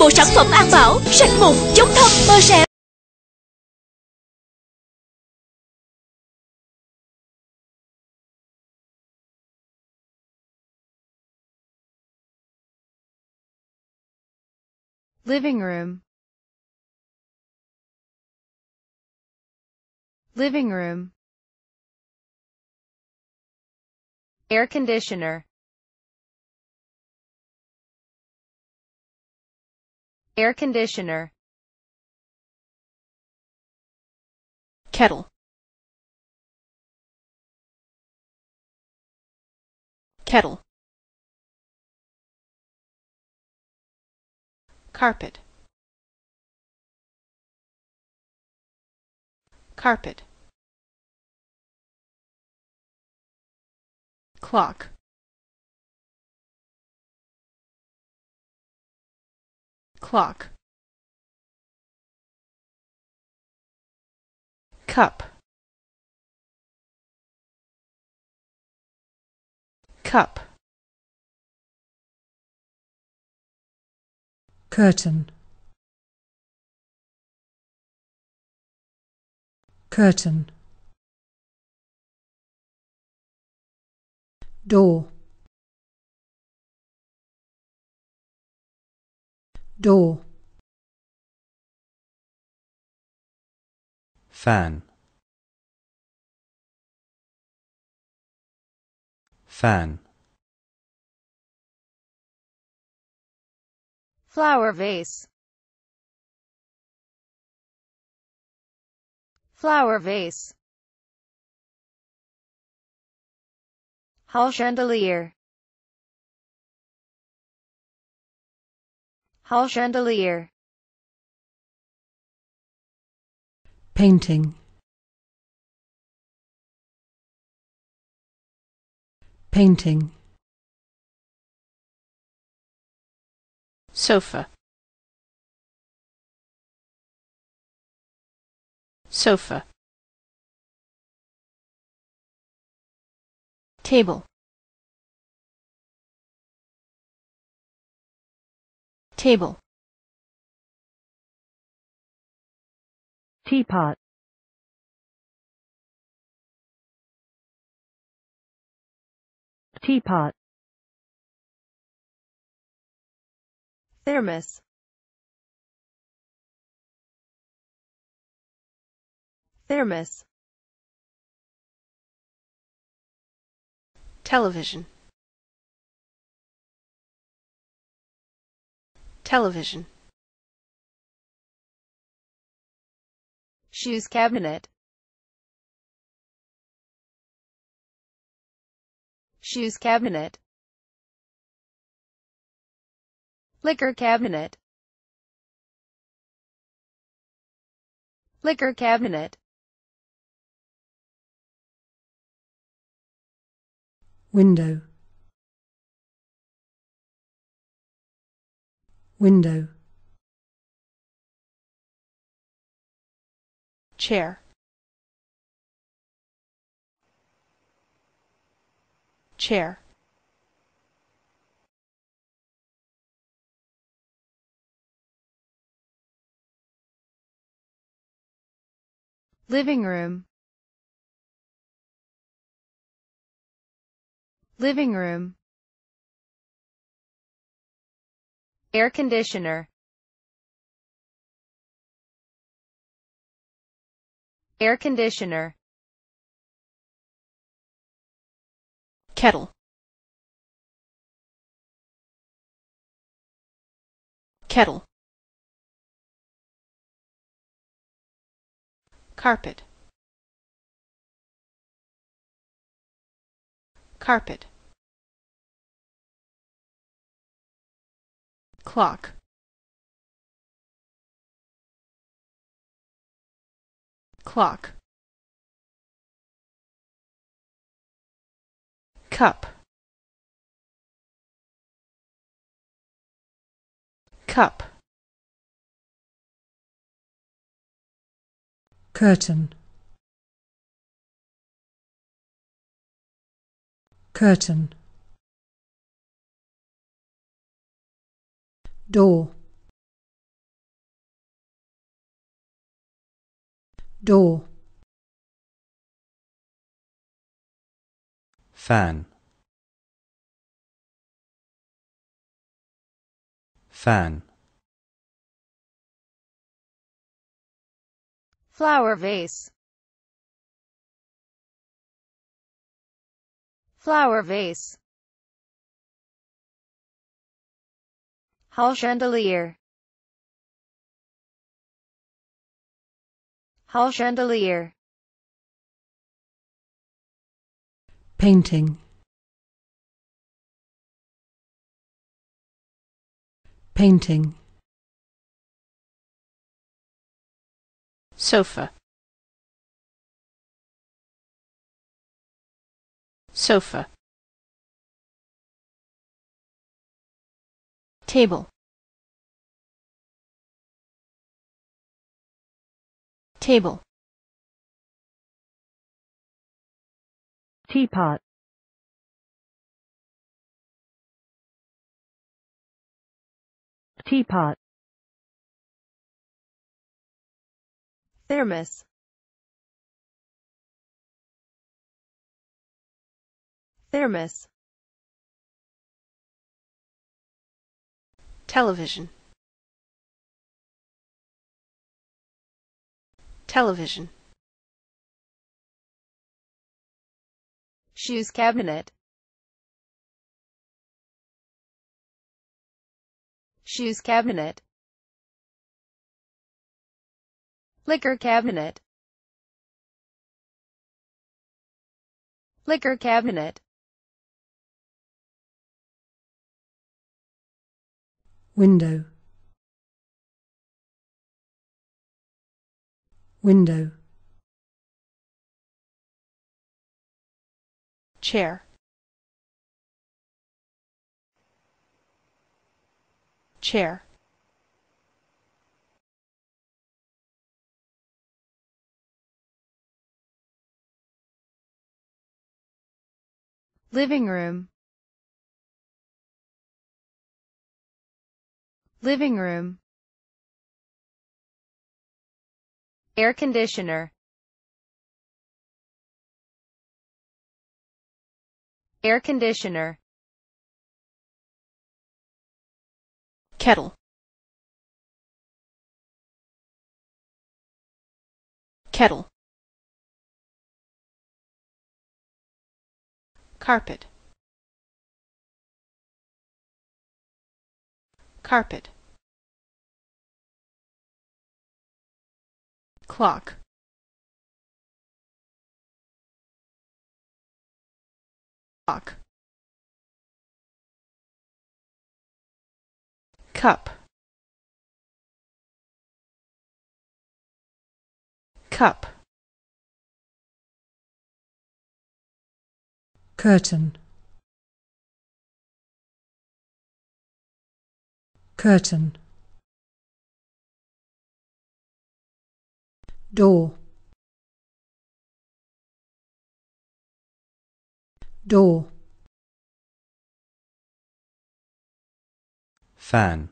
bộ sản phẩm An Bảo, sạch mụn, chống thâm, bơ sẹo. living room. Living room. Air conditioner. Air conditioner. Kettle. Kettle. Carpet. Carpet. Clock clock. Cup. Cup. Curtain. Curtain. Door door. Fan. Fan. Flower vase. Flower vase. Hall chandelier hall chandelier. Painting. Painting. Sofa. Sofa. Table table. Teapot. Teapot. Thermos. Thermos. Television television. Shoes cabinet. Shoes cabinet. Liquor cabinet. Liquor cabinet. Window window. Chair. Chair. Living room. Living room air conditioner. Air conditioner. Kettle. Kettle. Carpet. Carpet clock. Clock. Cup. Cup. Curtain. Curtain door. Door. Fan. Fan. Flower vase. Flower vase. Hall chandelier, hall chandelier, painting, painting, sofa, sofa, table, table, teapot, teapot, thermos, thermos, television, television, shoes cabinet, shoes cabinet, liquor cabinet, liquor cabinet, window, window, chair, chair, living room, living room, air conditioner, air conditioner, kettle, kettle, carpet, carpet, clock, clock, cup, cup, curtain, curtain, door, door, fan.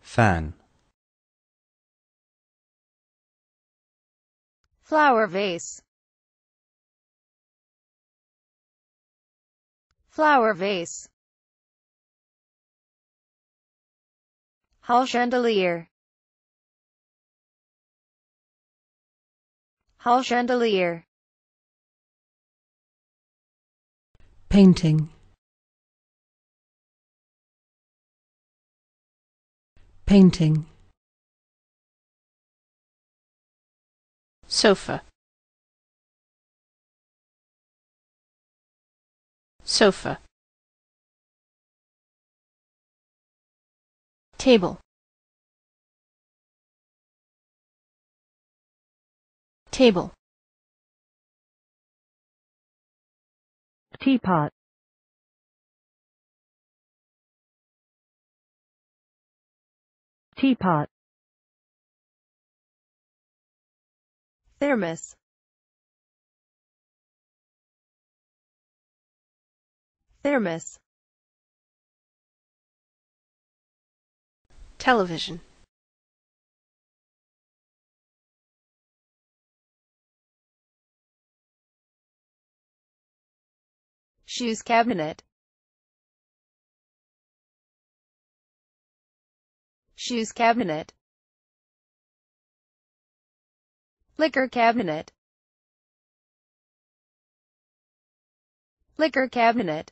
Fan. Flower vase, flower vase, hall chandelier, hall chandelier, painting, painting, sofa, sofa, table, table, teapot, teapot, thermos, Thermos. Television. Shoes cabinet. Shoes cabinet. Liquor cabinet. Liquor cabinet.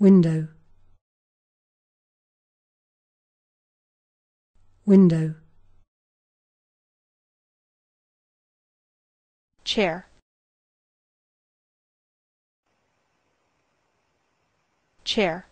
Window, window, chair, chair,